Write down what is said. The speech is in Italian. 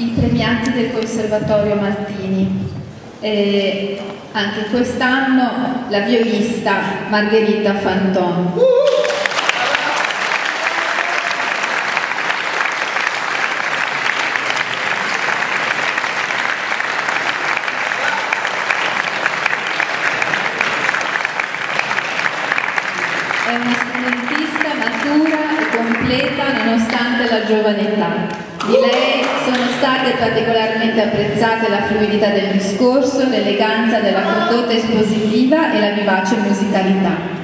i premiati del Conservatorio Martini. E anche quest'anno la violista Margherita Fanton. È una studentista matura e completa nonostante la giovane età. Di lei sono state particolarmente apprezzate la fluidità del discorso, l'eleganza della condotta espositiva e la vivace musicalità.